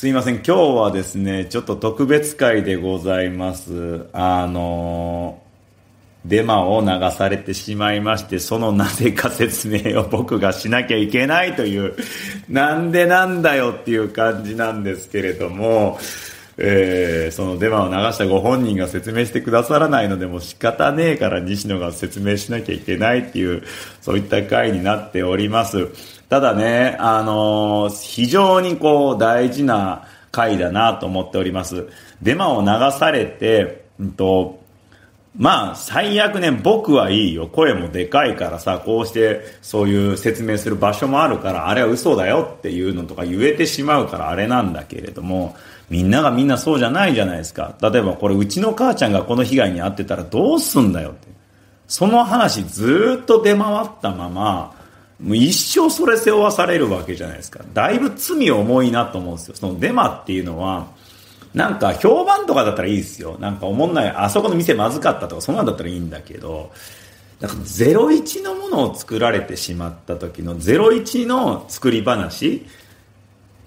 すいません、今日はですね、ちょっと特別会でございます。あのデマを流されてしまいまして、そのなぜか説明を僕がしなきゃいけないという、なんでなんだよっていう感じなんですけれども、えー、そのデマを流したご本人が説明してくださらないのでも仕方ねえから西野が説明しなきゃいけないっていう、そういった回になっております。ただね、あのー、非常にこう大事な回だなと思っております。デマを流されて、うんと、まあ、最悪ね、僕はいいよ。声もでかいからさ、こうしてそういう説明する場所もあるから、あれは嘘だよっていうのとか言えてしまうからあれなんだけれども、みんながみんなそうじゃないじゃないですか。例えばこれうちの母ちゃんがこの被害に遭ってたらどうすんだよって。その話ずっと出回ったまま、もう一生それ背負わされるわけじゃないですか。だいぶ罪重いなと思うんですよ。そのデマっていうのは、なんか評判とかだったらいいですよ。なんか思んない、あそこの店まずかったとか、そんなんだったらいいんだけど、なんか01のものを作られてしまった時の01の作り話、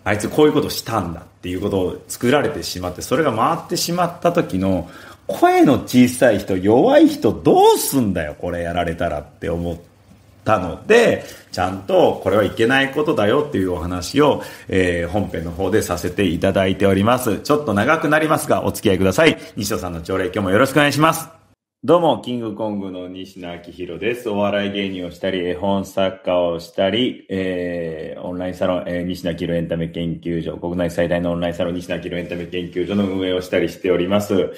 あいつこういうことしたんだっていうことを作られてしまって、それが回ってしまった時の、声の小さい人、弱い人どうすんだよ、これやられたらって思って。たので、ちゃんとこれはいけないことだよっていうお話を、えー、本編の方でさせていただいております。ちょっと長くなりますが、お付き合いください。西野さんの朝礼今日もよろしくお願いします。どうも、キングコングの西野昭弘です。お笑い芸人をしたり、絵本作家をしたり、えー、オンラインサロン、えー、西野明エンタメ研究所、国内最大のオンラインサロン西野明エンタメ研究所の運営をしたりしております。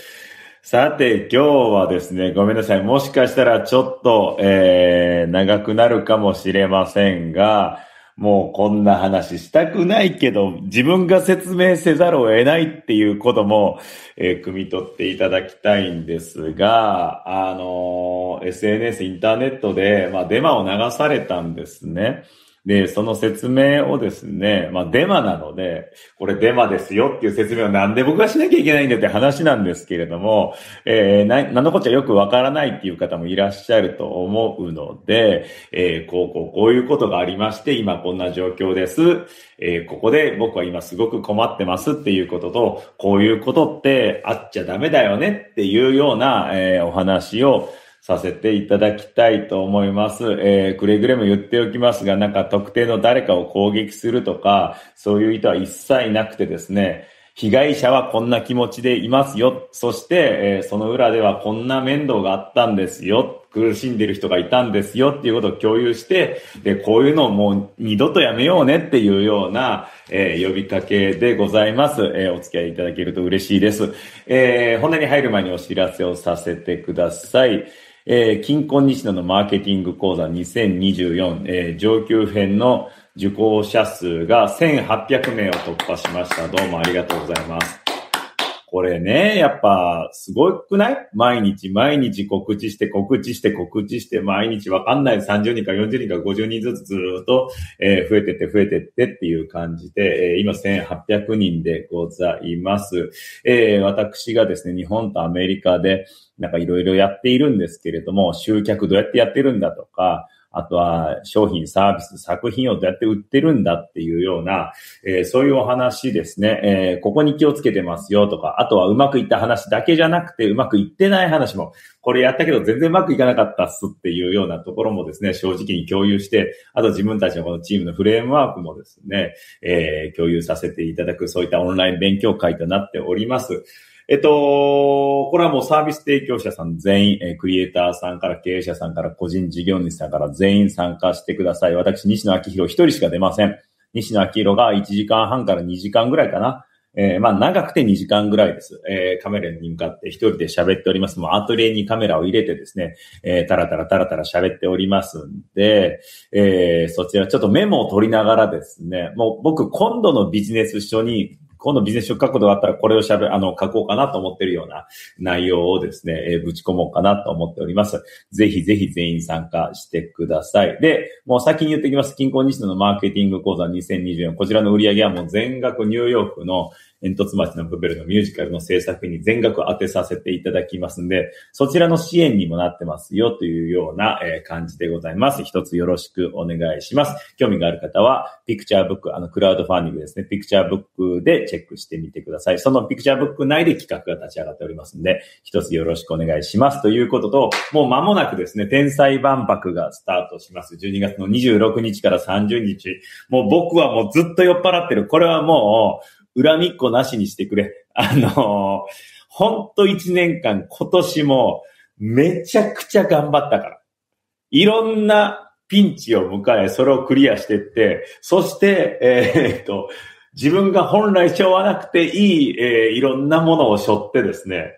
さて、今日はですね、ごめんなさい。もしかしたらちょっと、えー、長くなるかもしれませんが、もうこんな話したくないけど、自分が説明せざるを得ないっていうことも、えー、汲み取っていただきたいんですが、あのー、SNS、インターネットで、まあ、デマを流されたんですね。で、その説明をですね、まあデマなので、これデマですよっていう説明をなんで僕がしなきゃいけないんだって話なんですけれども、えー、な、なんのこっちゃよくわからないっていう方もいらっしゃると思うので、えー、こうこうこういうことがありまして、今こんな状況です。えー、ここで僕は今すごく困ってますっていうことと、こういうことってあっちゃダメだよねっていうような、えー、お話をさせていただきたいと思います。えー、くれぐれも言っておきますが、なんか特定の誰かを攻撃するとか、そういう意図は一切なくてですね、被害者はこんな気持ちでいますよ。そして、えー、その裏ではこんな面倒があったんですよ。苦しんでる人がいたんですよっていうことを共有して、で、こういうのをもう二度とやめようねっていうような、えー、呼びかけでございます。えー、お付き合いいただけると嬉しいです。えー、本題に入る前にお知らせをさせてください。えー、金婚西野のマーケティング講座2024、えー、上級編の受講者数が1800名を突破しました。どうもありがとうございます。これね、やっぱ、すごくない？毎日毎日告知して告知して告知して、毎日わかんない30人か40人か50人ずつずっと、えー、増えてって増えてってっていう感じで、えー、今1800人でございます。えー、私がですね、日本とアメリカでなんかいろいろやっているんですけれども、集客どうやってやってるんだとか、あとは商品、サービス、作品をどうやって売ってるんだっていうような、えー、そういうお話ですね、えー、ここに気をつけてますよとか、あとはうまくいった話だけじゃなくて、うまくいってない話も、これやったけど全然うまくいかなかったっすっていうようなところもですね、正直に共有して、あと自分たちのこのチームのフレームワークもですね、えー、共有させていただく、そういったオンライン勉強会となっております。えっと、これはもうサービス提供者さん全員、えー、クリエイターさんから経営者さんから個人事業主さんから全員参加してください。私、西野明宏一人しか出ません。西野明宏が1時間半から2時間ぐらいかな。えー、まあ長くて2時間ぐらいです。えー、カメラに向かって一人で喋っております。もうアトリエにカメラを入れてですね、えー、タラタラタラタラ喋っておりますんで、えー、そちらちょっとメモを取りながらですね、もう僕今度のビジネス書に今度ビジネス書くことがあったらこれを喋あの、書こうかなと思ってるような内容をですね、えー、ぶち込もうかなと思っております。ぜひぜひ全員参加してください。で、もう先に言ってきます。近郊西野のマーケティング講座2024。こちらの売り上げはもう全額ニューヨークの煙突町のプペルのミュージカルの制作に全額当てさせていただきますんで、そちらの支援にもなってますよというような、感じでございます。一つよろしくお願いします。興味がある方は、ピクチャーブック、あの、クラウドファンディングですね、ピクチャーブックでチェチェックしてみてください。そのピクチャーブック内で企画が立ち上がっておりますんで、一つよろしくお願いします。ということと、もう間もなくですね、天才万博がスタートします。12月の26日から30日。もう僕はもうずっと酔っ払ってる。これはもう、恨みっこなしにしてくれ。あのほんと1年間今年もめちゃくちゃ頑張ったから。いろんなピンチを迎え、それをクリアしてって、そして、えー、っと、自分が本来背負わなくていい、えー、いろんなものを背負ってですね、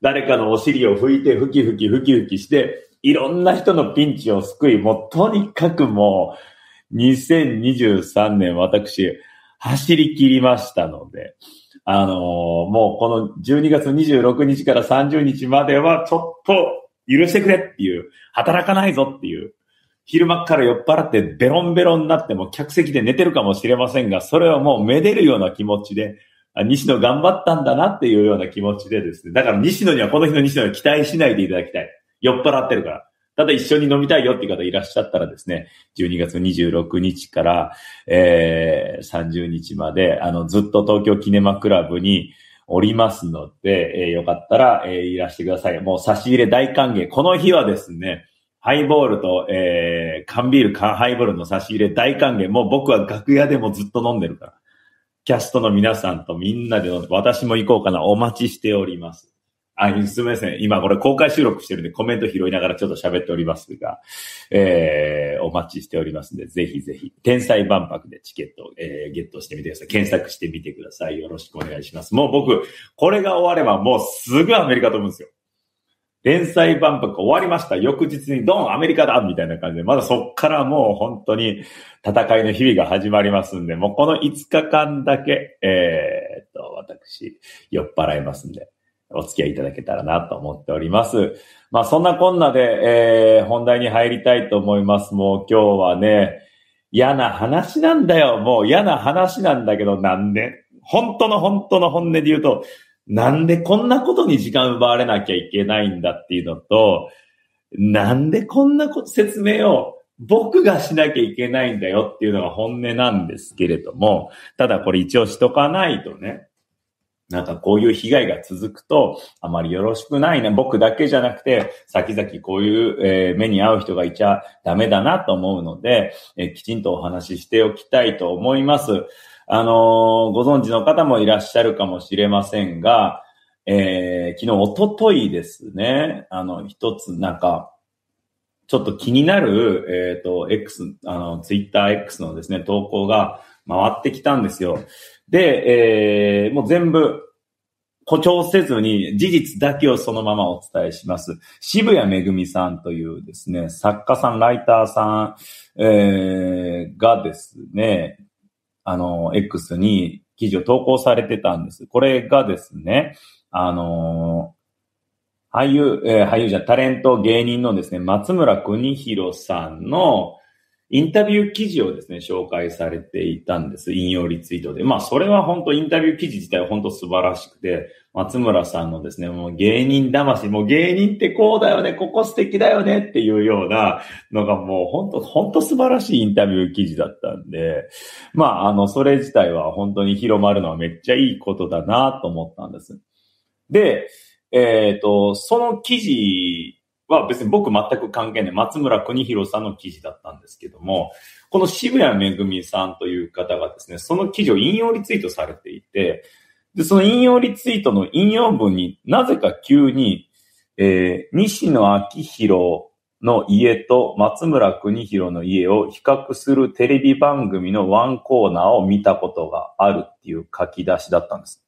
誰かのお尻を拭いて、ふきふきふきふきして、いろんな人のピンチを救い、もうとにかくもう、2023年私、走り切りましたので、あのー、もうこの12月26日から30日まではちょっと許してくれっていう、働かないぞっていう、昼間から酔っ払ってベロンベロンになっても客席で寝てるかもしれませんが、それはもうめでるような気持ちで、西野頑張ったんだなっていうような気持ちでですね。だから西野にはこの日の西野に期待しないでいただきたい。酔っ払ってるから。ただ一緒に飲みたいよっていう方いらっしゃったらですね、12月26日から、えー、30日まで、あの、ずっと東京キネマクラブにおりますので、えー、よかったら、えー、いらしてください。もう差し入れ大歓迎。この日はですね、ハイボールと、えー、缶ビール、缶ハイボールの差し入れ大歓迎。もう僕は楽屋でもずっと飲んでるから。キャストの皆さんとみんなで飲んで、私も行こうかな。お待ちしております。あ、すみません。今これ公開収録してるんでコメント拾いながらちょっと喋っておりますが、えー、お待ちしておりますんで、ぜひぜひ、天才万博でチケット、えー、ゲットしてみてください。検索してみてください。よろしくお願いします。もう僕、これが終わればもうすぐアメリカ飛ぶんですよ。連載万博終わりました。翌日にドンアメリカだみたいな感じで、まだそっからもう本当に戦いの日々が始まりますんで、もうこの5日間だけ、えー、っと、私、酔っ払いますんで、お付き合いいただけたらなと思っております。まあそんなこんなで、えー、本題に入りたいと思います。もう今日はね、嫌な話なんだよ。もう嫌な話なんだけど、なんで本当の本当の本音で言うと、なんでこんなことに時間奪われなきゃいけないんだっていうのと、なんでこんな説明を僕がしなきゃいけないんだよっていうのが本音なんですけれども、ただこれ一応しとかないとね、なんかこういう被害が続くと、あまりよろしくないね。僕だけじゃなくて、先々こういう、えー、目に合う人がいちゃダメだなと思うので、えー、きちんとお話ししておきたいと思います。あのー、ご存知の方もいらっしゃるかもしれませんが、えー、昨日、おとといですね、あの、一つなんか、ちょっと気になる、えっ、と、X、あの、ツイッター X のですね、投稿が回ってきたんですよ。で、えー、もう全部、誇張せずに事実だけをそのままお伝えします。渋谷めぐみさんというですね、作家さん、ライターさん、えー、がですね、あの、X に記事を投稿されてたんです。これがですね、あの、俳優、えー、俳優じゃ、タレント芸人のですね、松村邦弘さんの、インタビュー記事をですね、紹介されていたんです。引用リツイートで。まあ、それは本当インタビュー記事自体は本当素晴らしくて、松村さんのですね、もう芸人魂、もう芸人ってこうだよね、ここ素敵だよねっていうようなのがもう本当、本当素晴らしいインタビュー記事だったんで、まあ、あの、それ自体は本当に広まるのはめっちゃいいことだなと思ったんです。で、えっ、ー、と、その記事は別に僕全く関係ない松村邦弘さんの記事だったんですけども、この渋谷めぐみさんという方がですね、その記事を引用リツイートされていて、で、その引用リツイートの引用文になぜか急に、えー、西野昭弘の家と松村邦弘の家を比較するテレビ番組のワンコーナーを見たことがあるっていう書き出しだったんです。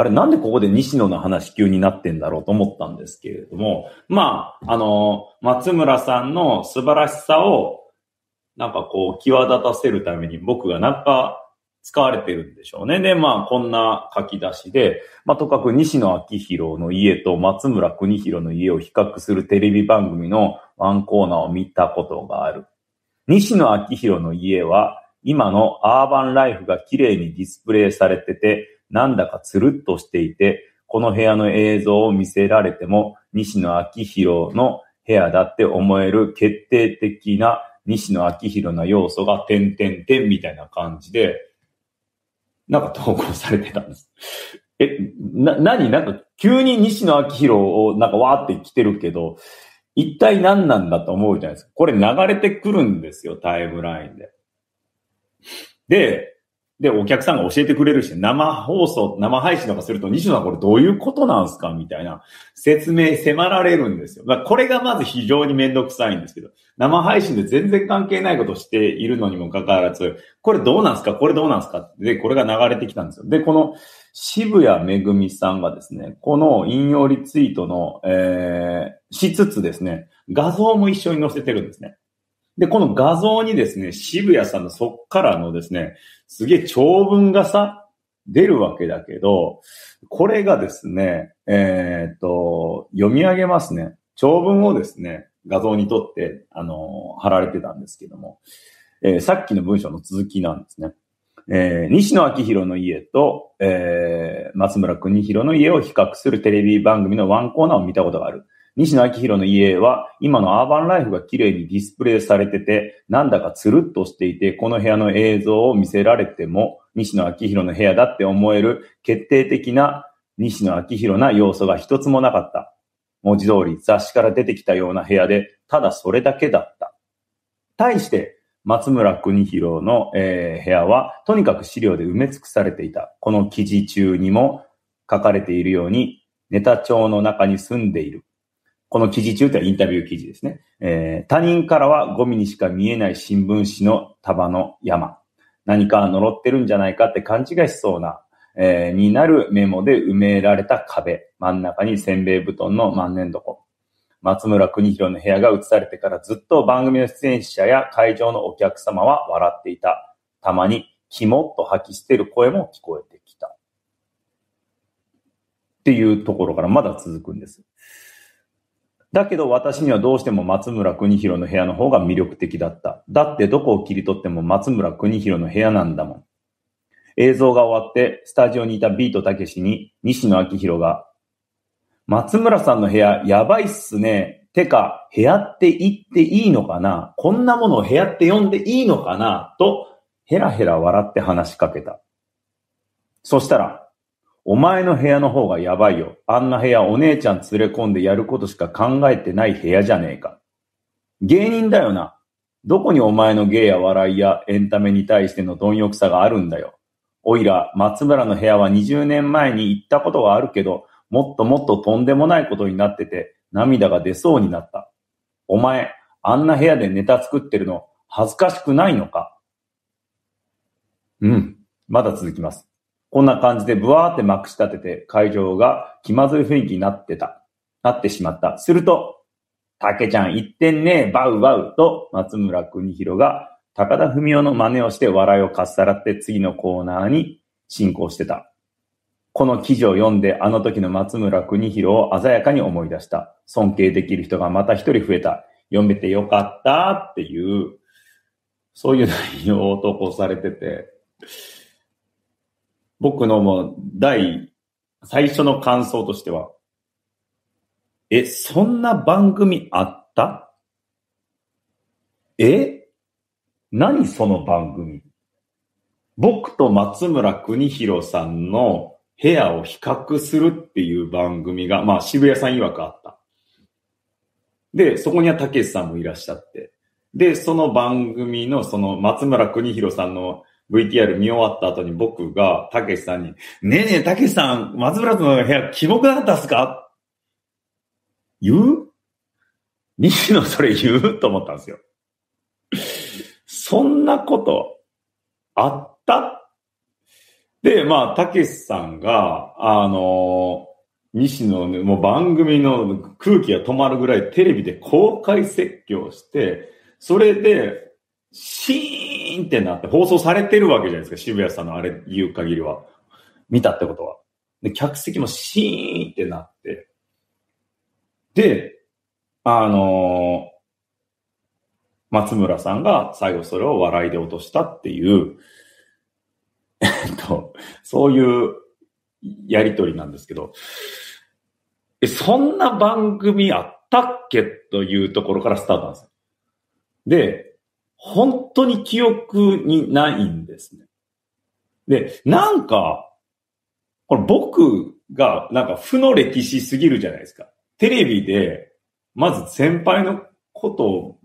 あれなんでここで西野の話急になってんだろうと思ったんですけれども、まあ、あの、松村さんの素晴らしさを、なんかこう、際立たせるために僕がなんか使われてるんでしょうね。で、まあ、こんな書き出しで、まあ、とかく西野昭弘の家と松村邦弘の家を比較するテレビ番組のワンコーナーを見たことがある。西野昭弘の家は、今のアーバンライフが綺麗にディスプレイされてて、なんだかつるっとしていて、この部屋の映像を見せられても、西野昭弘の部屋だって思える決定的な西野昭弘な要素が点々点みたいな感じで、なんか投稿されてたんです。え、な、何？なんか急に西野昭弘をなんかわーって来てるけど、一体何なんだと思うじゃないですか。これ流れてくるんですよ、タイムラインで。で、で、お客さんが教えてくれるし、生放送、生配信とかすると、西野さんこれどういうことなんすかみたいな説明迫られるんですよ。これがまず非常にめんどくさいんですけど、生配信で全然関係ないことをしているのにもかかわらず、これどうなんすか？これどうなんすか？で、これが流れてきたんですよ。で、この渋谷めぐみさんがですね、この引用リツイートの、えー、しつつですね、画像も一緒に載せてるんですね。で、この画像にですね、渋谷さんのそっからのですね、すげえ長文がさ、出るわけだけど、これがですね、えー、っと、読み上げますね。長文をですね、画像に撮って、あの貼られてたんですけども、えー、さっきの文章の続きなんですね。えー、西野昭弘の家と、えー、松村邦弘の家を比較するテレビ番組のワンコーナーを見たことがある。西野昭弘の家は今のアーバンライフが綺麗にディスプレイされてて、なんだかつるっとしていて、この部屋の映像を見せられても、西野昭弘の部屋だって思える決定的な西野昭弘な要素が一つもなかった。文字通り雑誌から出てきたような部屋で、ただそれだけだった。対して、松村邦弘の、えー、部屋は、とにかく資料で埋め尽くされていた。この記事中にも書かれているように、ネタ帳の中に住んでいる。この記事中ってはインタビュー記事ですね。えー、他人からはゴミにしか見えない新聞紙の束の山。何か呪ってるんじゃないかって勘違いしそうな、えー、になるメモで埋められた壁。真ん中にせんべい布団の万年床。松村邦弘の部屋が映されてからずっと番組の出演者や会場のお客様は笑っていた。たまに、キモッと吐き捨てる声も聞こえてきた。っていうところからまだ続くんです。だけど私にはどうしても松村邦弘の部屋の方が魅力的だった。だってどこを切り取っても松村邦弘の部屋なんだもん。映像が終わってスタジオにいたビートたけしに西野昭弘が、松村さんの部屋やばいっすね。てか、部屋って言っていいのかな？こんなものを部屋って呼んでいいのかな？と、ヘラヘラ笑って話しかけた。そしたら、お前の部屋の方がやばいよ。あんな部屋お姉ちゃん連れ込んでやることしか考えてない部屋じゃねえか。芸人だよな。どこにお前の芸や笑いやエンタメに対しての貪欲さがあるんだよ。おいら、松村の部屋は20年前に行ったことがあるけど、もっともっととんでもないことになってて、涙が出そうになった。お前、あんな部屋でネタ作ってるの恥ずかしくないのか？うん。まだ続きます。こんな感じでブワーってまくし立てて会場が気まずい雰囲気になってた。なってしまった。すると、竹ちゃん言ってんねバウバウと松村邦弘が高田文夫の真似をして笑いをかっさらって次のコーナーに進行してた。この記事を読んであの時の松村邦弘を鮮やかに思い出した。尊敬できる人がまた一人増えた。読めてよかったっていう、そういう内容を投稿されてて、僕のもう、第、最初の感想としては、え、そんな番組あった？え何その番組？僕と松村邦弘さんの部屋を比較するっていう番組が、まあ渋谷さん曰くあった。で、そこにはたけしさんもいらっしゃって。で、その番組のその松村邦弘さんの VTR 見終わった後に僕が、たけしさんに、ねえねえ、たけしさん、松村君の部屋、キモくなったっすか？言う？西野それ言う？と思ったんですよ。そんなことあった？で、まあ、たけしさんが、あの西野の、もう番組の空気が止まるぐらいテレビで公開説教して、それで、シーンってなって放送されてるわけじゃないですか。渋谷さんのあれ言う限りは。見たってことは。で、客席もシーンってなって。で、あのー、松村さんが最後それを笑いで落としたっていう、えっと、そういうやりとりなんですけど、え、そんな番組あったっけ？というところからスタートなんですよ。で、本当に記憶にないんですね。で、なんか、これ僕がなんか負の歴史すぎるじゃないですか。テレビで、まず先輩のことを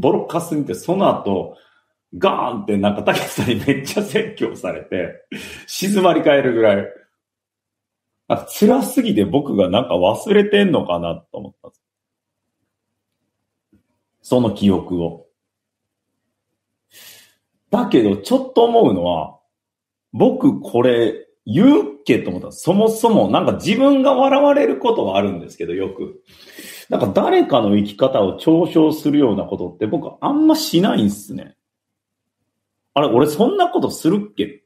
ボロカスにて、その後、ガーンってなんか竹さんにめっちゃ説教されて、静まり返るぐらい、辛すぎて僕がなんか忘れてんのかなと思った。その記憶を。だけど、ちょっと思うのは、僕これ言うっけと思った。そもそもなんか自分が笑われることはあるんですけど、よく。なんか誰かの生き方を嘲笑するようなことって僕あんましないんすね。あれ、俺そんなことするっけ？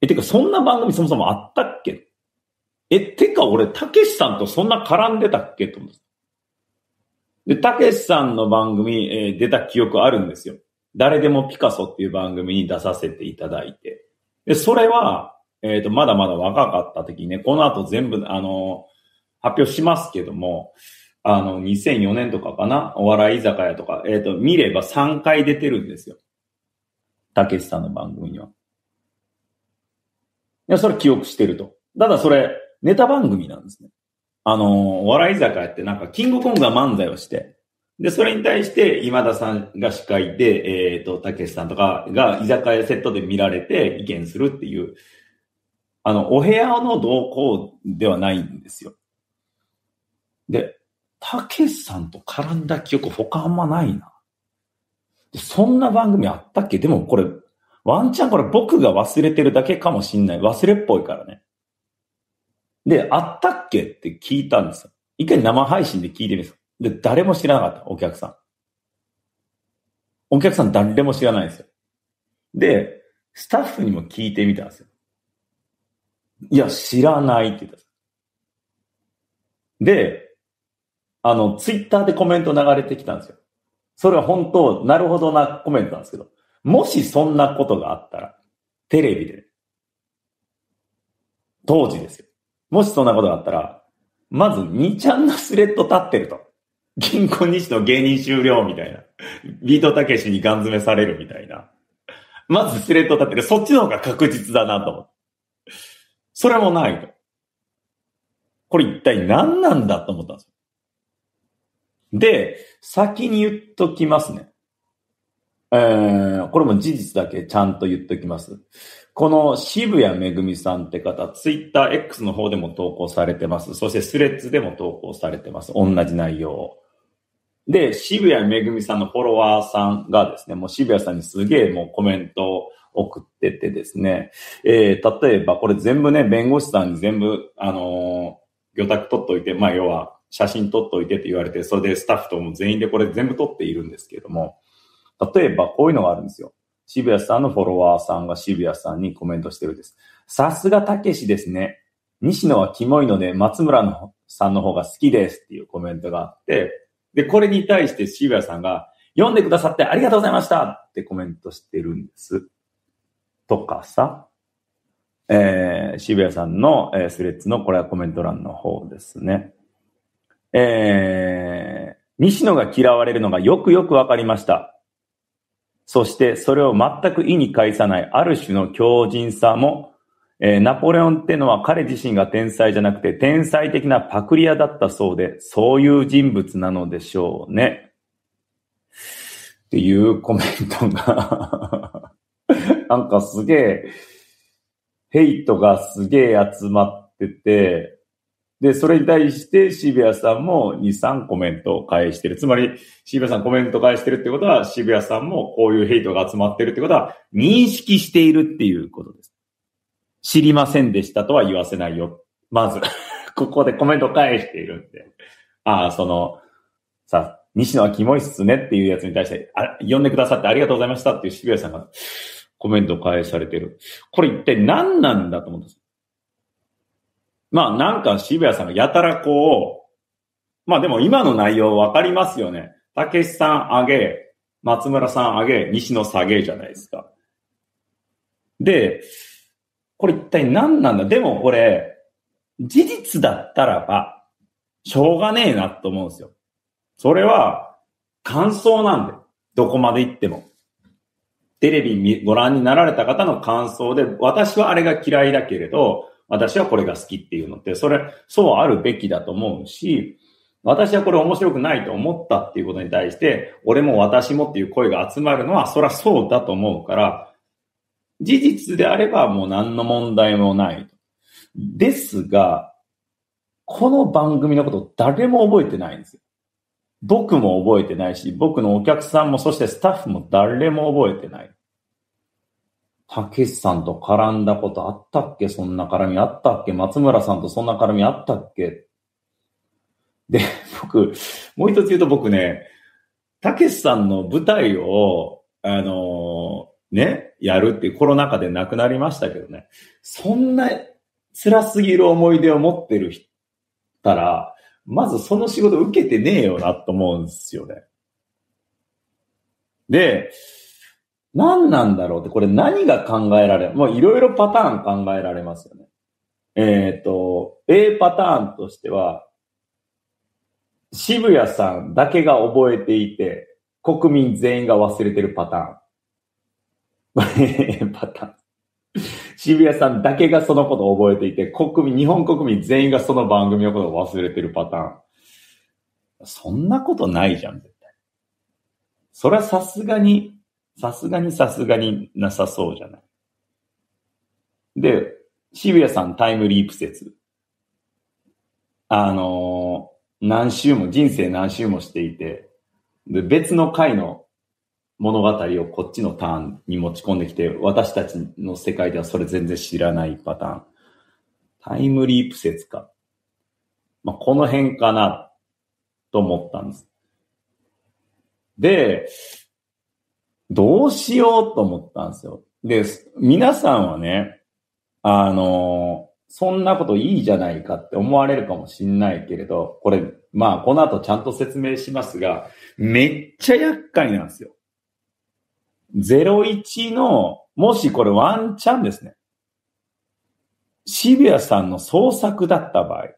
え、てかそんな番組そもそもあったっけ？え、てか俺、たけしさんとそんな絡んでたっけ？と思うんです。で、たけしさんの番組、えー、出た記憶あるんですよ。誰でもピカソっていう番組に出させていただいて。で、それは、えっ、ー、と、まだまだ若かった時ね、この後全部、あの、発表しますけども、あの、2004年とかかな？お笑い居酒屋とか、えっ、ー、と、見れば3回出てるんですよ。たけしさんの番組には。いや、それ記憶してると。ただそれ、ネタ番組なんですね。あの、お笑い居酒屋ってなんか、キングコングが漫才をして、で、それに対して、今田さんが司会で、えっ、ー、と、たけしさんとかが居酒屋セットで見られて意見するっていう、あの、お部屋の動向ではないんですよ。で、たけしさんと絡んだ記憶他あんまないな。そんな番組あったっけ？でもこれ、ワンチャンこれ僕が忘れてるだけかもしんない。忘れっぽいからね。で、あったっけ？って聞いたんですよ。一回生配信で聞いてみるんです。で、誰も知らなかった、お客さん。お客さん誰も知らないんですよ。で、スタッフにも聞いてみたんですよ。いや、知らないって言ったんです。で、あの、ツイッターでコメント流れてきたんですよ。それは本当、なるほどなコメントなんですけど、もしそんなことがあったら、テレビで、当時ですよ。もしそんなことがあったら、まず2ちゃんのスレッド立ってると。銀行西の芸人終了みたいな。ビートたけしにガン詰めされるみたいな。まずスレッド立ってる。そっちの方が確実だなと思って。それもないと。これ一体何なんだと思ったんですよ。で、先に言っときますね。えー、これも事実だけちゃんと言っときます。この渋谷めぐみさんって方、ツイッター X の方でも投稿されてます。そしてスレッズでも投稿されてます。同じ内容を。で、渋谷めぐみさんのフォロワーさんがですね、もう渋谷さんにすげえもうコメントを送っててですね、えー、例えばこれ全部ね、弁護士さんに全部、あのー、魚拓取っといて、まあ要は写真撮っといてって言われて、それでスタッフとも全員でこれ全部撮っているんですけれども、例えばこういうのがあるんですよ。渋谷さんのフォロワーさんが渋谷さんにコメントしてるんです。さすがたけしですね。西野はキモいので松村のさんの方が好きですっていうコメントがあって、で、これに対して渋谷さんが、読んでくださってありがとうございましたってコメントしてるんです。とかさ、えー、渋谷さんの、えー、スレッズの、これはコメント欄の方ですね。えー、西野が嫌われるのがよくよくわかりました。そしてそれを全く意に介さないある種の強靭さもえー、ナポレオンってのは彼自身が天才じゃなくて天才的なパクリアだったそうで、そういう人物なのでしょうね。っていうコメントが なんかすげえ、ヘイトがすげえ集まってて、で、それに対して渋谷さんも2、3コメントを返してる。つまり、渋谷さんコメント返してるってことは、渋谷さんもこういうヘイトが集まってるってことは、認識しているっていうことです。知りませんでしたとは言わせないよ。まず ここでコメント返しているんで。ああ、その、さ、西野はキモいっすねっていうやつに対して、あ、呼んでくださってありがとうございましたっていう渋谷さんがコメント返されてる。これ一体何なんだと思うんです。まあなんか渋谷さんがやたらこう、まあでも今の内容わかりますよね。たけしさんあげ、松村さんあげ、西野下げじゃないですか。で、これ一体何なんだ？でもこれ、事実だったらば、しょうがねえなと思うんですよ。それは、感想なんで。どこまで行っても。テレビご覧になられた方の感想で、私はあれが嫌いだけれど、私はこれが好きっていうのって、それ、そうあるべきだと思うし、私はこれ面白くないと思ったっていうことに対して、俺も私もっていう声が集まるのは、そりゃそうだと思うから、事実であればもう何の問題もない。ですが、この番組のこと誰も覚えてないんですよ。僕も覚えてないし、僕のお客さんも、そしてスタッフも誰も覚えてない。たけしさんと絡んだことあったっけ？そんな絡みあったっけ？松村さんとそんな絡みあったっけ？で、僕、もう一つ言うと僕ね、たけしさんの舞台を、あの、ね、やるってコロナ禍で亡くなりましたけどね、そんな辛すぎる思い出を持ってる人たら、まずその仕事受けてねえよなと思うんですよね。で、何なんだろうって、これ何が考えられもういろいろパターン考えられますよね。えっ、ー、と、A パターンとしては、渋谷さんだけが覚えていて、国民全員が忘れてるパターン。パターン。渋谷さんだけがそのことを覚えていて、国民、日本国民全員がその番組のことを忘れてるパターン。そんなことないじゃん、絶対。それはさすがに、さすがにさすがになさそうじゃない。で、渋谷さんタイムリープ説。あのー、何週も、人生何週もしていて、で、別の回の物語をこっちのターンに持ち込んできて、私たちの世界ではそれ全然知らないパターン。タイムリープ説か。まあ、この辺かな、と思ったんです。で、どうしようと思ったんですよ。で、皆さんはね、あの、そんなこといいじゃないかって思われるかもしんないけれど、これ、まあ、この後ちゃんと説明しますが、めっちゃ厄介なんですよ。01の、もしこれワンチャンですね。渋谷さんの創作だった場合、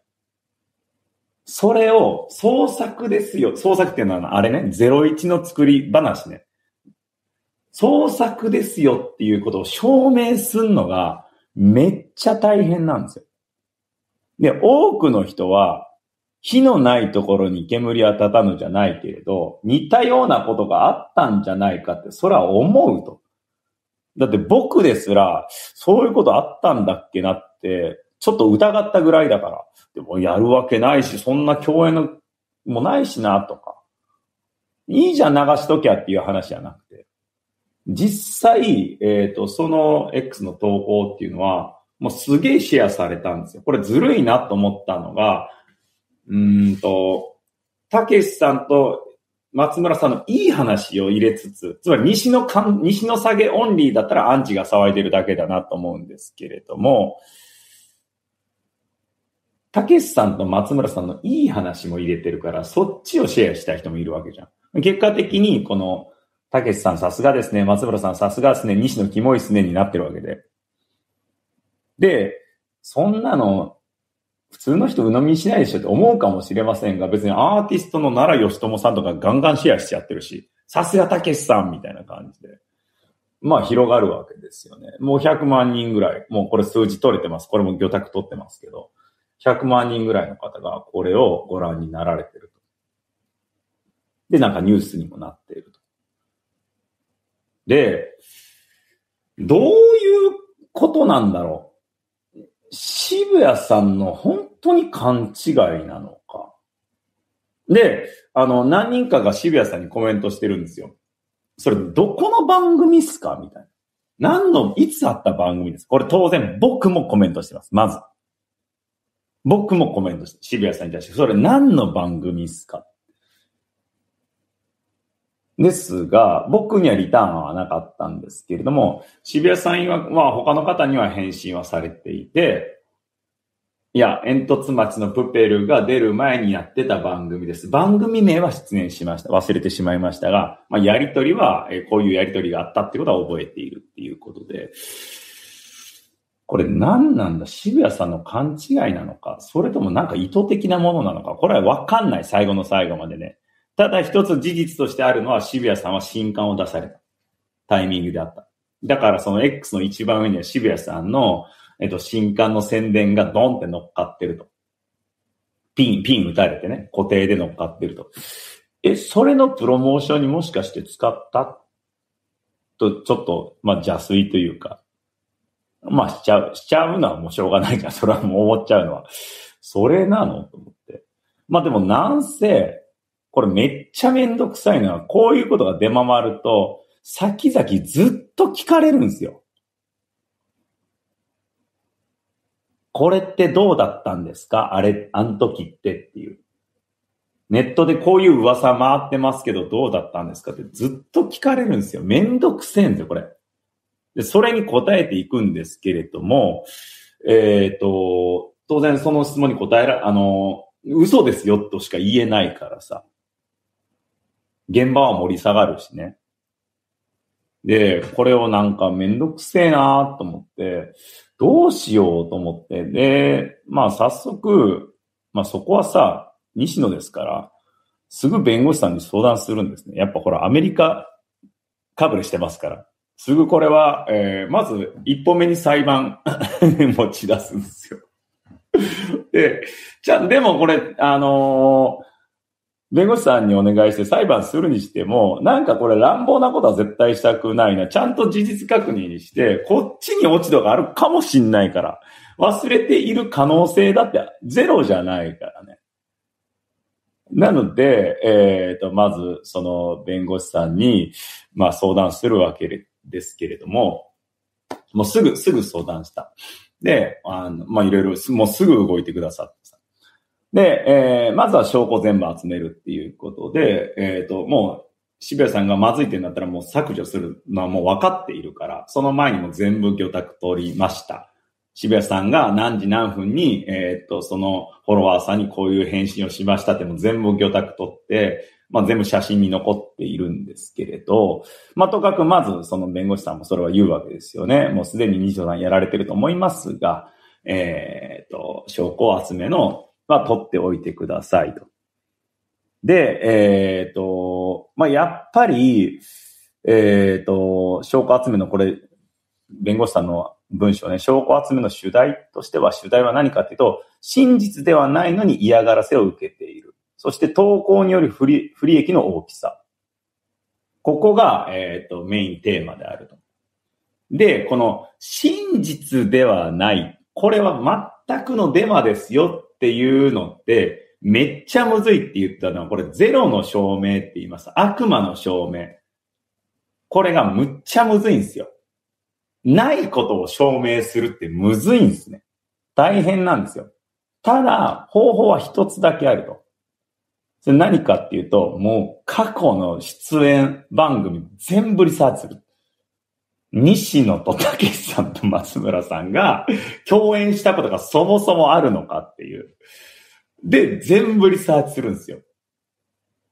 それを創作ですよ。創作っていうのはあれね、01の作り話ね。創作ですよっていうことを証明すんのがめっちゃ大変なんですよ。で、多くの人は火のないところに煙は立たぬじゃないけれど、似たようなことがあったんじゃないかって、それは思うと。だって僕ですら、そういうことあったんだっけなって、ちょっと疑ったぐらいだから。でもやるわけないし、そんな共演のもないしな、とか。いいじゃん流しときゃっていう話じゃなくて。実際、えっ、ー、と、その X の投稿っていうのは、もうすげえシェアされたんですよ。これずるいなと思ったのが、うんと、たけしさんと松村さんのいい話を入れつつ、つまり西のかん、西の下げオンリーだったらアンチが騒いでるだけだなと思うんですけれども、たけしさんと松村さんのいい話も入れてるから、そっちをシェアしたい人もいるわけじゃん。結果的に、この、たけしさんさすがですね、松村さんさすがですね、西野キモいすねになってるわけで。で、そんなの普通の人鵜呑みしないでしょって思うかもしれませんが、別にアーティストの奈良義友さんとかガンガンシェアしちゃってるし、さすがたけしさんみたいな感じで。まあ広がるわけですよね。もう100万人ぐらい、もうこれ数字取れてます。これも魚拓取ってますけど、100万人ぐらいの方がこれをご覧になられてると。で、なんかニュースにもなっていると。で、どういうことなんだろう渋谷さんの本当に勘違いなのか。で、あの、何人かが渋谷さんにコメントしてるんですよ。それ、どこの番組っすか？みたいな。何の、いつあった番組ですこれ当然僕もコメントしてます。まず。僕もコメントして、渋谷さんに対して、それ何の番組っすか？ですが、僕にはリターンはなかったんですけれども、渋谷さんは、まあ他の方には返信はされていて、いや、煙突町のプペルが出る前にやってた番組です。番組名は出演しました。忘れてしまいましたが、まあ、やりとりは、えこういうやりとりがあったってことは覚えているっていうことで、これ何なんだ？渋谷さんの勘違いなのか？それともなんか意図的なものなのか？これはわかんない。最後の最後までね。ただ一つ事実としてあるのは渋谷さんは新刊を出された。タイミングであった。だからその X の一番上には渋谷さんの、えっと、新刊の宣伝がドンって乗っかってると。ピン、ピン打たれてね、固定で乗っかってると。え、それのプロモーションにもしかして使ったと、ちょっと、まあ、邪推というか、まあ、しちゃう、しちゃうのはもうしょうがないから、それはもう思っちゃうのは。それなの？と思って。まあでもなんせ、これめっちゃめんどくさいのは、こういうことが出回ると、先々ずっと聞かれるんですよ。これってどうだったんですか？あれ、あの時ってっていう。ネットでこういう噂回ってますけど、どうだったんですか？ってずっと聞かれるんですよ。めんどくせえんですよ、これ。で、それに答えていくんですけれども、えっ、ー、と、当然その質問に答えら、あの、嘘ですよとしか言えないからさ。現場は盛り下がるしね。で、これをなんかめんどくせえなと思って、どうしようと思って、で、まあ早速、まあそこはさ、西野ですから、すぐ弁護士さんに相談するんですね。やっぱほら、アメリカかぶれしてますから。すぐこれは、えー、まず一歩目に裁判 持ち出すんですよ。で、じゃ、でもこれ、あのー弁護士さんにお願いして裁判するにしても、なんかこれ乱暴なことは絶対したくないな。ちゃんと事実確認にして、こっちに落ち度があるかもしんないから。忘れている可能性だってゼロじゃないからね。なので、えっ、ー、と、まず、その弁護士さんに、まあ相談するわけですけれども、もうすぐ、すぐ相談した。で、あの、まあいろいろ、もうすぐ動いてくださってさ。で、えー、まずは証拠全部集めるっていうことで、えっ、ー、と、もう、渋谷さんがまずいってなったらもう削除するのはもう分かっているから、その前にも全部魚拓取りました。渋谷さんが何時何分に、えっ、と、そのフォロワーさんにこういう返信をしましたっても全部魚拓取って、まあ全部写真に残っているんですけれど、まあとかくまずその弁護士さんもそれは言うわけですよね。もうすでに西野さんやられてると思いますが、えっ、と、証拠集めのは取っておいてくださいと。で、えっ、ー、と、まあ、やっぱり、えっ、ー、と、証拠集めのこれ、弁護士さんの文章ね、証拠集めの主題としては、主題は何かっていうと、真実ではないのに嫌がらせを受けている。そして投稿による不利不利益の大きさ。ここが、えっ、ー、と、メインテーマであると。で、この真実ではない。これは全くのデマですよっていうのって、めっちゃむずいって言ったのは、これゼロの証明って言います。悪魔の証明。これがむっちゃむずいんですよ。ないことを証明するってむずいんですね。大変なんですよ。ただ、方法は一つだけあると。それ何かっていうと、もう過去の出演番組全部リサーチする。西野とたけしさんと松村さんが共演したことがそもそもあるのかっていう。で、全部リサーチするんですよ。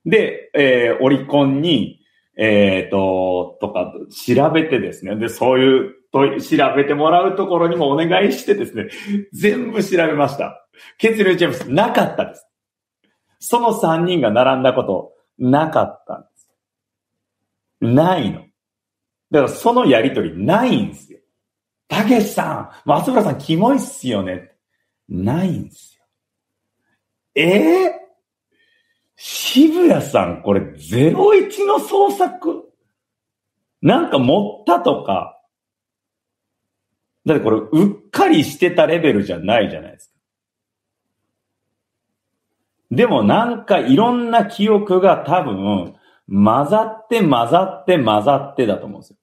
で、えー、オリコンに、えっ、ー、と、とか調べてですね。で、そういうと、調べてもらうところにもお願いしてですね、全部調べました。結論言っちゃ。なかったです。その3人が並んだこと、なかったんです。ないの。だからそのやりとりないんですよ。たけしさん、松村さん、キモいっすよね。ないんですよ。ええー、渋谷さん、これ01の創作？なんか持ったとか。だってこれ、うっかりしてたレベルじゃないじゃないですか。でもなんかいろんな記憶が多分、混ざって混ざって混ざってだと思うんですよ。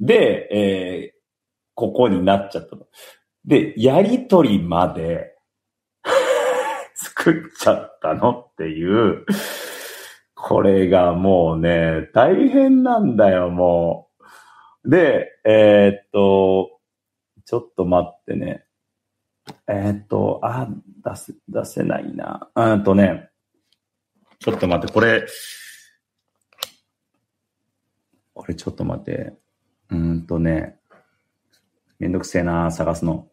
で、えー、ここになっちゃったと。で、やりとりまで 作っちゃったのっていう、これがもうね、大変なんだよ、もう。で、えー、っと、ちょっと待ってね。えー、っと、あ、出せ、出せないな。うんとね、ちょっと待って、これ、これちょっと待って。うんとね、めんどくせえな、探すの。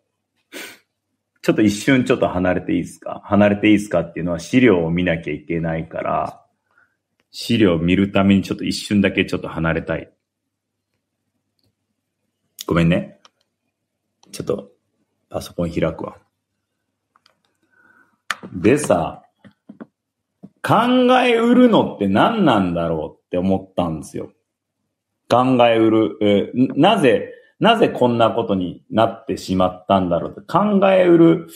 ちょっと一瞬ちょっと離れていいですか？離れていいですかっていうのは資料を見なきゃいけないから、資料を見るためにちょっと一瞬だけちょっと離れたい。ごめんね。ちょっとパソコン開くわ。でさ、考えうるのって何なんだろうって思ったんですよ。考えうる、え、なぜ、なぜこんなことになってしまったんだろうって考えうる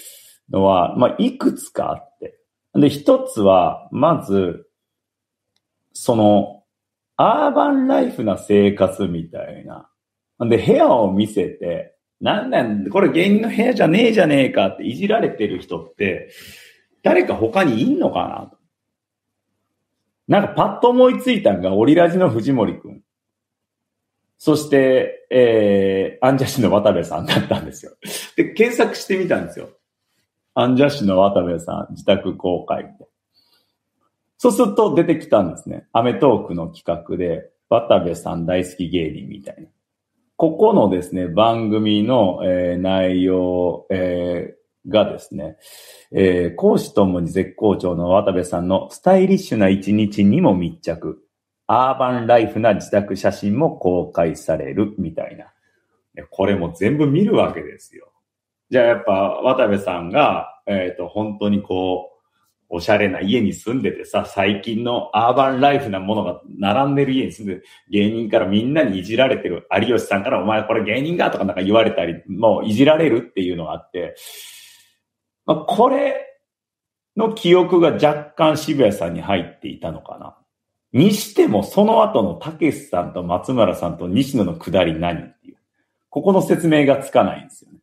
のは、まあ、いくつかあって。で、一つは、まず、その、アーバンライフな生活みたいな。で、部屋を見せて、なんなんこれ芸人の部屋じゃねえじゃねえかっていじられてる人って、誰か他にいんのかななんかパッと思いついたのが、オリラジの藤森くん。そして、えー、アンジャッシュの渡部さんだったんですよ。で、検索してみたんですよ。アンジャッシュの渡部さん、自宅公開。そうすると出てきたんですね。アメトークの企画で、渡部さん大好き芸人みたいな。ここのですね、番組の、えー、内容、えー、がですね、えー、講師ともに絶好調の渡部さんのスタイリッシュな一日にも密着。アーバンライフな自宅写真も公開されるみたいな。これも全部見るわけですよ。じゃあやっぱ渡部さんが、えっ、ー、と、本当にこう、おしゃれな家に住んでてさ、最近のアーバンライフなものが並んでる家に住んで、芸人からみんなにいじられてる、有吉さんからお前これ芸人がとかなんか言われたり、もういじられるっていうのがあって、まあ、これの記憶が若干渋谷さんに入っていたのかな。にしても、その後のたけしさんと松村さんと西野の下り何っていう。ここの説明がつかないんですよね。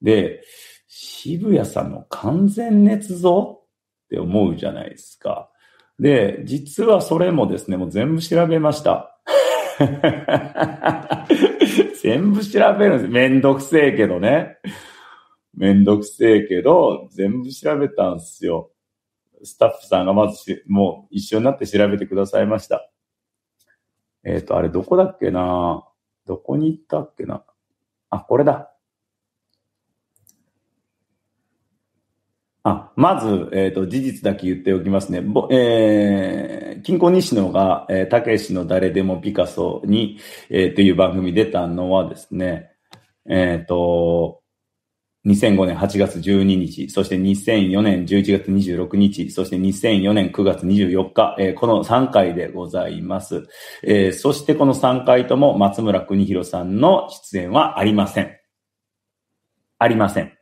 で、渋谷さんの完全捏造って思うじゃないですか。で、実はそれもですね、もう全部調べました。全部調べるんです。めんどくせえけどね。めんどくせえけど、全部調べたんすよ。スタッフさんがまずしもう一緒になって調べてくださいました。えっ、ー、と、あれどこだっけな？どこに行ったっけな？あ、これだ。あ、まず、えっ、ー、と、事実だけ言っておきますね。ぼえー、金庫西野が、えー、たけしの誰でもピカソに、えー、という番組出たのはですね、えっ、ー、と、2005年8月12日、そして2004年11月26日、そして2004年9月24日、えー、この3回でございます、えー。そしてこの3回とも松村邦弘さんの出演はありません。ありません。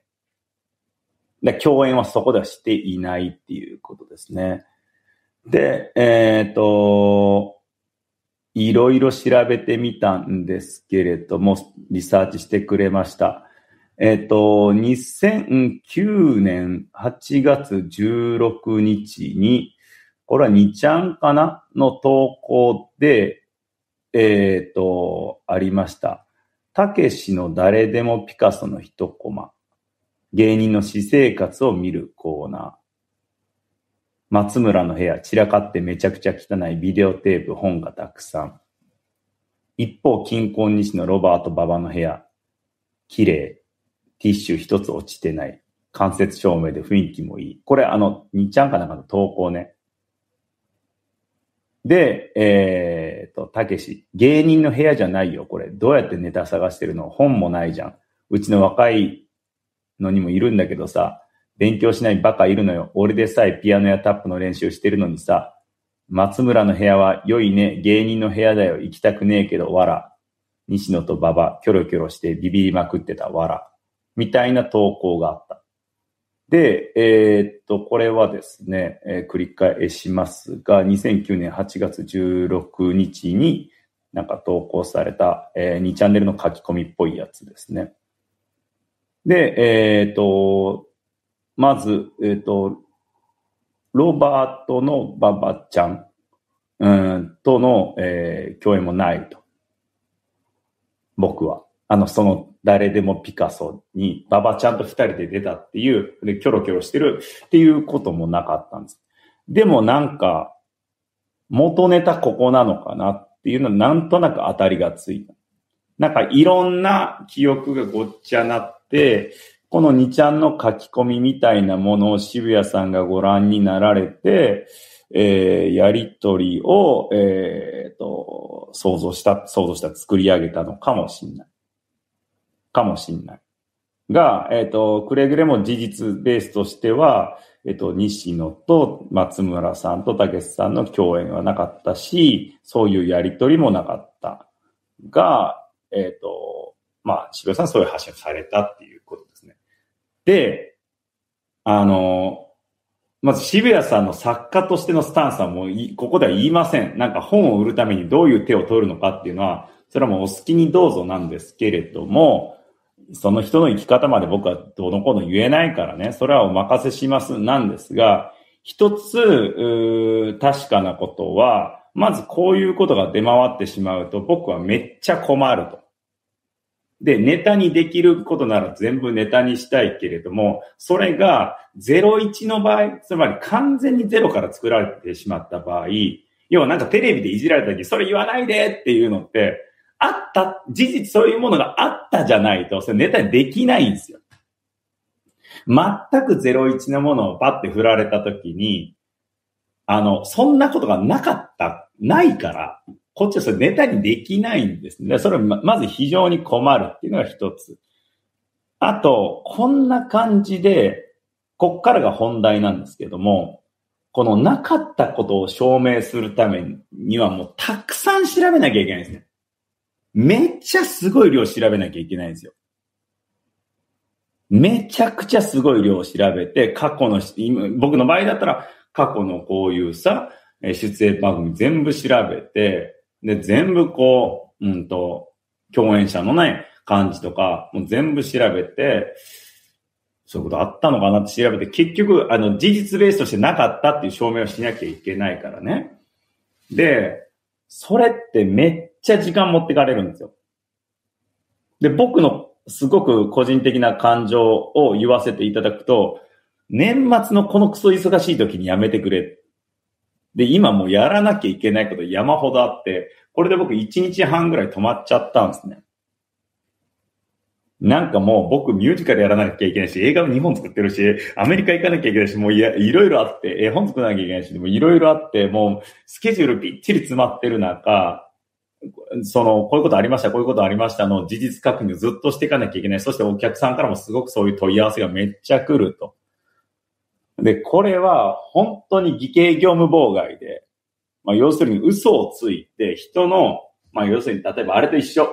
で、共演はそこではしていないっていうことですね。で、えっ、ー、と、いろいろ調べてみたんですけれども、リサーチしてくれました。えっ、ー、と、2009年8月16日に、これは2ちゃんかなの投稿で、えっ、ー、と、ありました。たけしの誰でもピカソの一コマ。芸人の私生活を見るコーナー。松村の部屋、散らかってめちゃくちゃ汚いビデオテープ、本がたくさん。一方、金婚西のロバート馬場の部屋、綺麗。ティッシュ一つ落ちてない。間接照明で雰囲気もいい。これあの、にちゃんかなんかの投稿ね。で、えー、と、たけし、芸人の部屋じゃないよ、これ。どうやってネタ探してるの？本もないじゃん。うちの若いのにもいるんだけどさ、勉強しないバカいるのよ。俺でさえピアノやタップの練習してるのにさ、松村の部屋は良いね、芸人の部屋だよ、行きたくねえけど、わら。西野と馬場、キョロキョロしてビビりまくってた、わら。みたいな投稿があった。で、えー、っと、これはですね、えー、繰り返しますが、2009年8月16日になんか投稿された、えー、2チャンネルの書き込みっぽいやつですね。で、えっ、と、まず、えっ、と、ロバートのババちゃん、うん、との、えー、共演もないと。僕は。あの、その、誰でもピカソに、ババちゃんと二人で出たっていう、で、キョロキョロしてるっていうこともなかったんです。でもなんか、元ネタここなのかなっていうのはなんとなく当たりがついた。なんかいろんな記憶がごっちゃなって、この2ちゃんの書き込みみたいなものを渋谷さんがご覧になられて、えー、やりとりを、えー、と、想像した、想像した、作り上げたのかもしんない。かもしんない。が、えっ、ー、と、くれぐれも事実ベースとしては、えっ、ー、と、西野と松村さんと竹内さんの共演はなかったし、そういうやりとりもなかった。が、えっ、ー、と、まあ、渋谷さんそういう発信されたっていうことですね。で、あの、まず渋谷さんの作家としてのスタンスはもうここでは言いません。なんか本を売るためにどういう手を取るのかっていうのは、それはもうお好きにどうぞなんですけれども、その人の生き方まで僕はどのこの言えないからね、それはお任せしますなんですが、一つ、確かなことは、まずこういうことが出回ってしまうと僕はめっちゃ困ると。で、ネタにできることなら全部ネタにしたいけれども、それが01の場合、つまり完全にゼロから作られてしまった場合、要はなんかテレビでいじられた時、それ言わないでっていうのって、あった、事実そういうものがあったじゃないと、それネタにできないんですよ。全く01のものをパッて振られた時に、あの、そんなことがなかった、ないから、こっちはそれネタにできないんですね。それはまず非常に困るっていうのが一つ。あと、こんな感じで、こっからが本題なんですけども、このなかったことを証明するためにはもうたくさん調べなきゃいけないんですね。めっちゃすごい量調べなきゃいけないんですよ。めちゃくちゃすごい量を調べて、過去の、僕の場合だったら、過去のこういうさ、出演番組全部調べて、で、全部こう、うんと、共演者のね、感じとか、もう全部調べて、そういうことあったのかなって調べて、結局、あの、事実ベースとしてなかったっていう証明をしなきゃいけないからね。で、それってめっちゃ時間持ってかれるんですよ。で、僕のすごく個人的な感情を言わせていただくと、年末のこのクソ忙しい時にやめてくれ。で、今もうやらなきゃいけないこと山ほどあって、これで僕1日半ぐらい止まっちゃったんですね。なんかもう僕ミュージカルやらなきゃいけないし、映画も2本作ってるし、アメリカ行かなきゃいけないし、もういや、いろいろあって、絵本作らなきゃいけないし、もいろいろあって、もうスケジュールぴっちり詰まってる中、その、こういうことありました、こういうことありましたの事実確認をずっとしていかなきゃいけない。そしてお客さんからもすごくそういう問い合わせがめっちゃ来ると。で、これは本当に偽計業務妨害で、まあ要するに嘘をついて人の、まあ要するに例えばあれと一緒。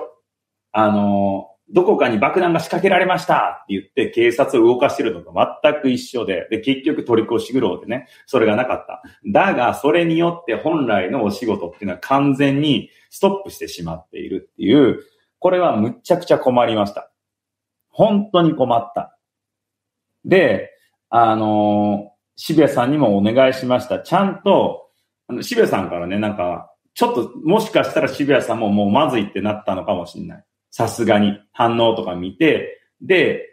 あの、どこかに爆弾が仕掛けられましたって言って警察を動かしてるのと全く一緒で、で、結局取り越し苦労でね、それがなかった。だが、それによって本来のお仕事っていうのは完全にストップしてしまっているっていう、これはむちゃくちゃ困りました。本当に困った。で、あの、渋谷さんにもお願いしました。ちゃんと、あの渋谷さんからね、なんか、ちょっと、もしかしたら渋谷さんももうまずいってなったのかもしれない。さすがに反応とか見て、で、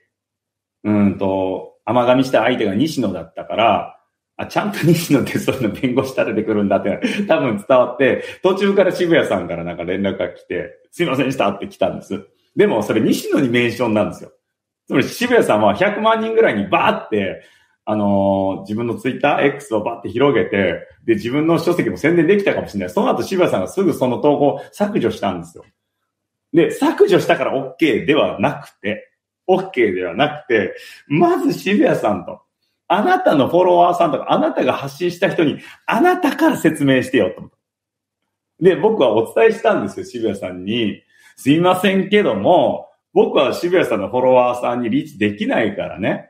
うんと、甘噛みした相手が西野だったから、あ、ちゃんと西野ってそういうの弁護士立ててくるんだって多分伝わって、途中から渋谷さんからなんか連絡が来て、すいませんでしたって来たんです。でもそれ西野にメンションなんですよ。つまり渋谷さんは100万人ぐらいにバーって、あのー、自分のツイッター X をバーって広げて、で、自分の書籍も宣伝できたかもしれない。その後渋谷さんがすぐその投稿削除したんですよ。で、削除したから OK ではなくて、OK ではなくて、まず渋谷さんと、あなたのフォロワーさんとか、あなたが発信した人に、あなたから説明してよと。で、僕はお伝えしたんですよ、渋谷さんに。すいませんけども、僕は渋谷さんのフォロワーさんにリーチできないからね。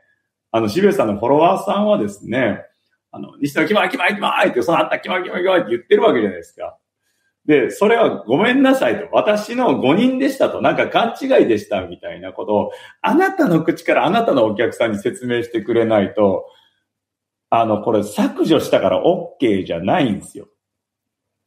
あの、渋谷さんのフォロワーさんはですね、あの、西野キマキマキマーって、そのあったキマキマキマって言ってるわけじゃないですか。で、それはごめんなさいと。私の誤認でしたと。なんか勘違いでしたみたいなことを、あなたの口からあなたのお客さんに説明してくれないと、あの、これ削除したから OK じゃないんですよ。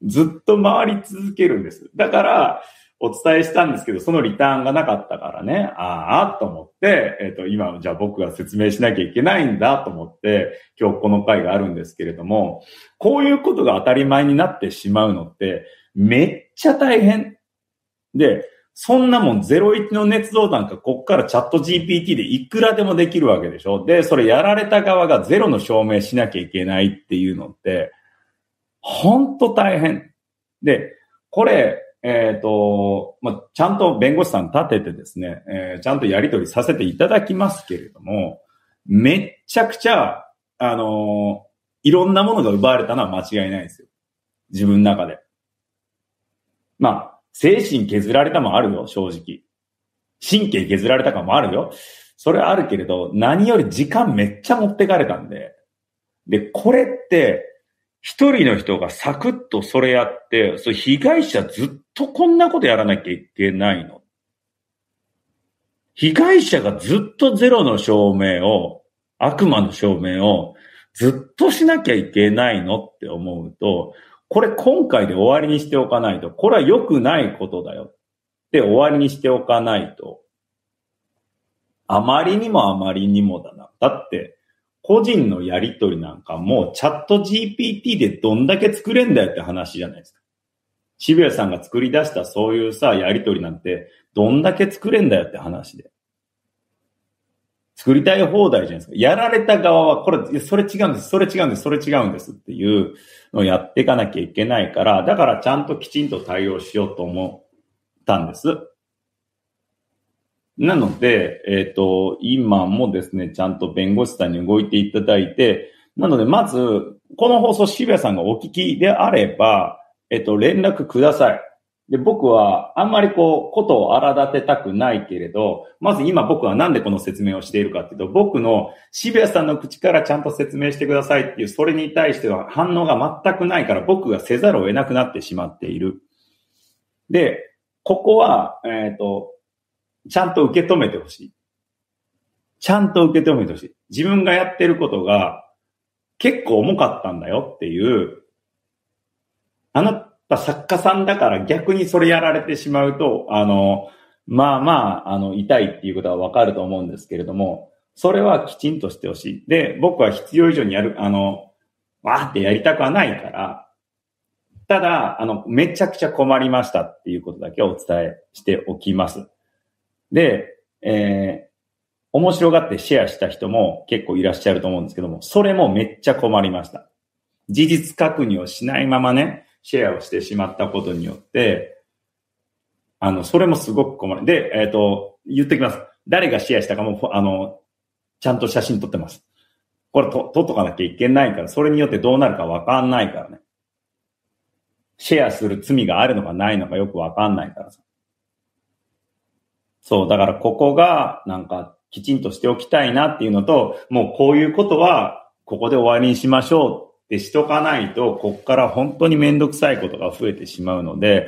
ずっと回り続けるんです。だから、お伝えしたんですけど、そのリターンがなかったからね、ああ、と思って、えっ、ー、と、今、じゃあ僕が説明しなきゃいけないんだと思って、今日この回があるんですけれども、こういうことが当たり前になってしまうのって、めっちゃ大変。で、そんなもん01の捏造なんかこっからチャット GPT でいくらでもできるわけでしょで、それやられた側がゼロの証明しなきゃいけないっていうのって、ほんと大変。で、これ、えっ、ー、と、まあ、ちゃんと弁護士さん立ててですね、えー、ちゃんとやり取りさせていただきますけれども、めっちゃくちゃ、あのー、いろんなものが奪われたのは間違いないですよ。自分の中で。まあ、精神削られたもあるよ、正直。神経削られたかもあるよ。それはあるけれど、何より時間めっちゃ持ってかれたんで。で、これって、一人の人がサクッとそれやって、そ被害者ずっとこんなことやらなきゃいけないの。被害者がずっとゼロの証明を、悪魔の証明をずっとしなきゃいけないのって思うと、これ今回で終わりにしておかないと、これは良くないことだよって終わりにしておかないと、あまりにもあまりにもだな。だって、個人のやりとりなんかもうチャット GPT でどんだけ作れんだよって話じゃないですか。渋谷さんが作り出したそういうさ、やりとりなんてどんだけ作れんだよって話で。作りたい放題じゃないですか。やられた側は、これ、それ違うんです、それ違うんです、それ違うんですっていうのをやっていかなきゃいけないから、だからちゃんときちんと対応しようと思ったんです。なので、えっ、ー、と、今もですね、ちゃんと弁護士さんに動いていただいて、なので、まず、この放送渋谷さんがお聞きであれば、えっ、ー、と、連絡ください。で、僕は、あんまりこう、ことを荒立てたくないけれど、まず今僕はなんでこの説明をしているかっていうと、僕の渋谷さんの口からちゃんと説明してくださいっていう、それに対しては反応が全くないから僕がせざるを得なくなってしまっている。で、ここは、えっ、ー、と、ちゃんと受け止めてほしい。ちゃんと受け止めてほしい。自分がやってることが結構重かったんだよっていう、あなた作家さんだから逆にそれやられてしまうと、あの、まあまあ、あの、痛いっていうことはわかると思うんですけれども、それはきちんとしてほしい。で、僕は必要以上にやる、あの、わーってやりたくはないから、ただ、あの、めちゃくちゃ困りましたっていうことだけお伝えしておきます。で、えー、面白がってシェアした人も結構いらっしゃると思うんですけども、それもめっちゃ困りました。事実確認をしないままね、シェアをしてしまったことによって、あの、それもすごく困る。で、えっ、ー、と、言ってきます。誰がシェアしたかも、あの、ちゃんと写真撮ってます。これと、撮っとかなきゃいけないから、それによってどうなるかわかんないからね。シェアする罪があるのかないのかよくわかんないからさ。そう、だからここが、なんか、きちんとしておきたいなっていうのと、もうこういうことは、ここで終わりにしましょうってしとかないと、こっから本当にめんどくさいことが増えてしまうので、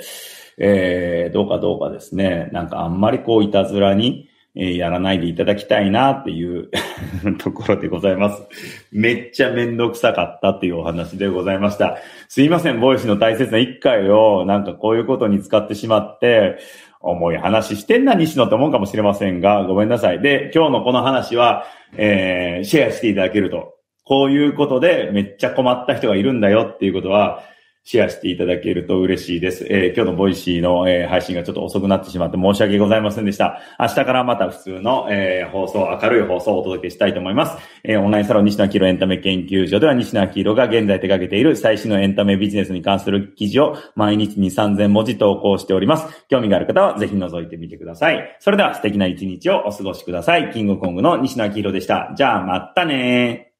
えー、どうかどうかですね、なんかあんまりこういたずらに、えー、やらないでいただきたいなっていう ところでございます。めっちゃめんどくさかったっていうお話でございました。すいません、ボイスの大切な一回をなんかこういうことに使ってしまって、重い話してんな、西野って思うかもしれませんが、ごめんなさい。で、今日のこの話は、えー、シェアしていただけると、こういうことでめっちゃ困った人がいるんだよっていうことは、シェアしていただけると嬉しいです。えー、今日のボイシーの、えー、配信がちょっと遅くなってしまって申し訳ございませんでした。明日からまた普通の、えー、放送、明るい放送をお届けしたいと思います。え、オンラインサロン西野明宏エンタメ研究所では西野明宏が現在手掛けている最新のエンタメビジネスに関する記事を毎日に3000文字投稿しております。興味がある方はぜひ覗いてみてください。それでは素敵な一日をお過ごしください。キングコングの西野明宏でした。じゃあまたね